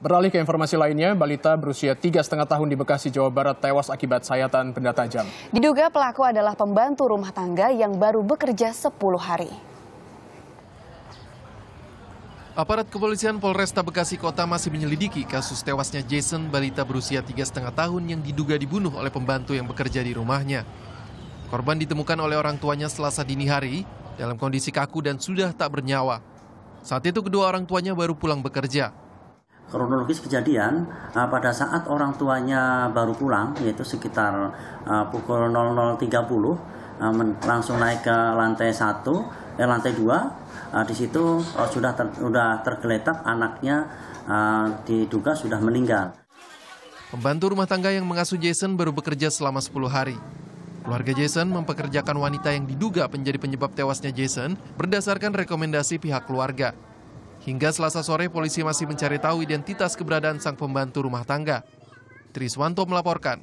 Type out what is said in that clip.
Beralih ke informasi lainnya, balita berusia tiga setengah tahun di Bekasi, Jawa Barat tewas akibat sayatan benda tajam. Diduga pelaku adalah pembantu rumah tangga yang baru bekerja 10 hari. Aparat kepolisian Polresta Bekasi Kota masih menyelidiki kasus tewasnya Jason, balita berusia tiga setengah tahun yang diduga dibunuh oleh pembantu yang bekerja di rumahnya. Korban ditemukan oleh orang tuanya selasa dini hari dalam kondisi kaku dan sudah tak bernyawa. Saat itu kedua orang tuanya baru pulang bekerja kronologis kejadian uh, pada saat orang tuanya baru pulang yaitu sekitar uh, pukul 00.30 uh, langsung naik ke lantai satu eh lantai dua uh, di situ uh, sudah ter, sudah tergeletak anaknya uh, diduga sudah meninggal. Pembantu rumah tangga yang mengasuh Jason baru bekerja selama 10 hari. Keluarga Jason mempekerjakan wanita yang diduga menjadi penyebab tewasnya Jason berdasarkan rekomendasi pihak keluarga. Hingga selasa sore, polisi masih mencari tahu identitas keberadaan sang pembantu rumah tangga. Triswanto melaporkan.